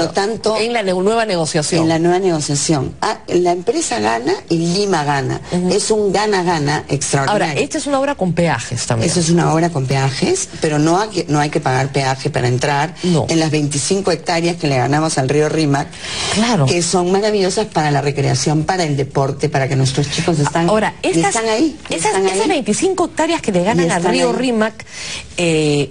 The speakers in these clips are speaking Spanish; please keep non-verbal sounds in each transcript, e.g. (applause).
Por lo tanto, en la nueva negociación. En la nueva negociación. Ah, la empresa gana y Lima gana. Es un gana-gana extraordinario. Ahora, esta es una obra con peajes también. Esta es una obra con peajes, pero no hay que, no hay que pagar peaje para entrar en las 25 hectáreas que le ganamos al río Rímac, claro. que son maravillosas para la recreación, para el deporte, para que nuestros chicos están, Ahora, están ahí. Esas, están esas 25 hectáreas que le ganan al río Rímac eh,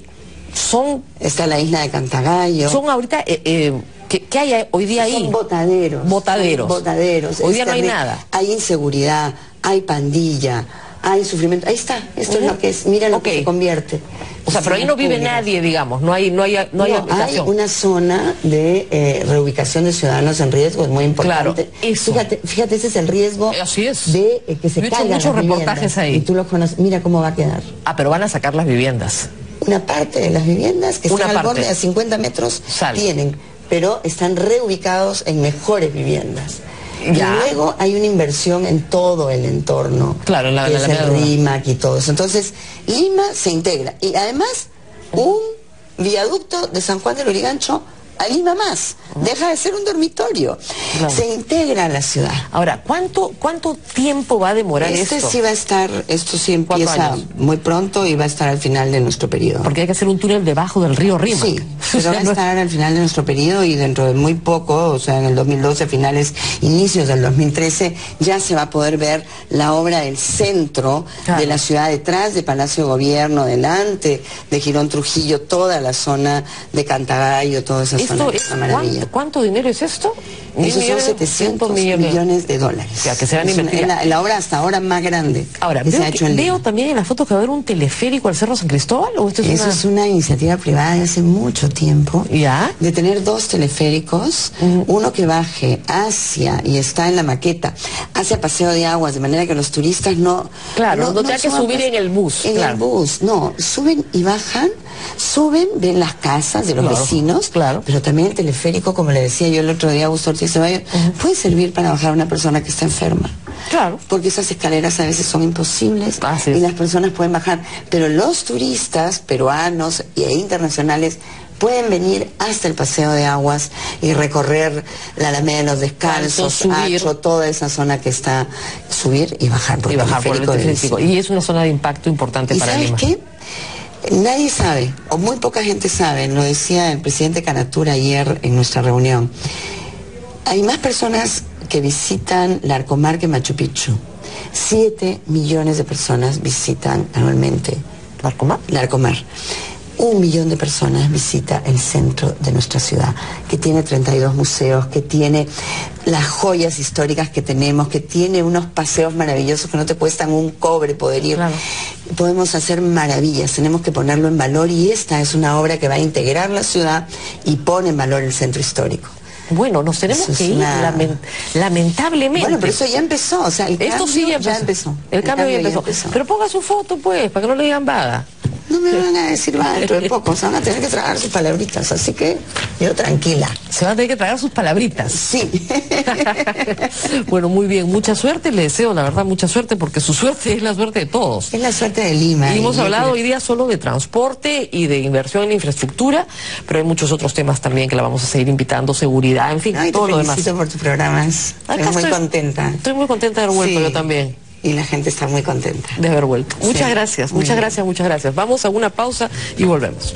son... Está la isla de Cantagallo. Son ahorita... Eh, eh, ¿Qué, hay hoy día ahí? Son botaderos. Botaderos. botaderos. Hoy día no hay nada. Hay inseguridad, hay pandilla, hay sufrimiento. Ahí está, esto es lo que es, mira lo que se convierte. O sea, pero ahí no vive nadie, digamos, no hay, no hay, no hay, hay una zona de eh, reubicación de ciudadanos en riesgo, es muy importante. Claro, eso. Fíjate, fíjate, ese es el riesgo Así es. de eh, que se He caigan muchos reportajes ahí. Y tú los conoces, mira cómo va a quedar. Ah, pero van a sacar las viviendas. Una parte de las viviendas que una están parte. al borde a 50 metros tienen pero están reubicados en mejores viviendas. Y luego hay una inversión en todo el entorno. Claro, la, que la, es el RIMAC y todo eso. Entonces, Lima se integra. Y además, un viaducto de San Juan del Origancho a Lima más. Deja de ser un dormitorio. Se integra a la ciudad. Ahora, ¿cuánto, cuánto tiempo va a demorar este esto? sí va a estar, esto sí empieza muy pronto y va a estar al final de nuestro periodo. Porque hay que hacer un túnel debajo del río Rímac. Sí, pero va a (laughs) estar al final de nuestro periodo y dentro de muy poco, o sea, en el 2012, finales, inicios del 2013, ya se va a poder ver la obra del centro de la ciudad detrás de Palacio de Gobierno, delante de Girón Trujillo, toda la zona de Cantagallo, toda esa zona. ¿Esto es, ¿cuánto, ¿Cuánto dinero es esto? Esos son 700 millones. de dólares. O sea, que se van a invertir. La, la, obra hasta ahora más grande. Ahora, que veo, se ha hecho en veo también en la foto que va a haber un teleférico al Cerro San Cristóbal. ¿o esto es Eso una... es una iniciativa privada de hace mucho tiempo. ¿Ya? De tener dos teleféricos, uno que baje hacia, y está en la maqueta, hacia Paseo de Aguas, de manera que los turistas no... Claro, no, no tengan que subir en el bus. En claro. el bus, no. Suben y bajan, suben, ven las casas de los claro, vecinos, claro. pero también el teleférico, como le decía yo el otro día a Augusto Ortiz Ceballos, puede servir para bajar a una persona que está enferma. Claro. Porque esas escaleras a veces son imposibles y las personas pueden bajar. Pero los turistas peruanos e internacionales pueden venir hasta el Paseo de Aguas y recorrer la Alameda de los Descalzos. Hacho, toda esa zona que está, subir y bajar por, y bajar por el teleférico. Y es una zona de impacto importante ¿Y para sabes Lima. qué? Nadie sabe, o muy poca gente sabe, lo decía el presidente Canatura ayer en nuestra reunión. Hay más personas que visitan la Arcomar que Machu Picchu. Siete millones de personas visitan anualmente ¿La Arcomar? La Arcomar. Un millón de personas visita el centro de nuestra ciudad, que tiene 32 museos, que tiene las joyas históricas que tenemos, que tiene unos paseos maravillosos que no te cuestan un cobre poder ir. Claro. Podemos hacer maravillas, tenemos que ponerlo en valor y esta es una obra que va a integrar la ciudad y pone en valor el centro histórico. Bueno, nos tenemos es que ir, una- lament- lamentablemente. Bueno, pero eso ya empezó, o sea, el Esto cambio sí ya empezó. ya empezó. El, cambio, ya empezó. Pero ponga su foto, pues, para que no le digan vaga. No me van a decir va dentro de poco, se van a tener que tragar sus palabritas, así que yo tranquila. Se van a tener que tragar sus palabritas. Sí. (laughs) bueno, muy bien, mucha suerte, le deseo, la verdad, mucha suerte, porque su suerte es la suerte de todos. Es la suerte de Lima. Y hemos hablado hoy día solo de transporte y de inversión en infraestructura, pero hay muchos otros temas también que la vamos a seguir invitando, seguridad, en fin, te todo lo demás. por tus programas. Acá Estoy muy contenta. Estoy muy contenta de haber vuelto Sí. yo también. Y la gente está muy contenta. De haber vuelto. Muchas Sí. gracias, muchas gracias, muchas gracias. Vamos a una pausa y volvemos.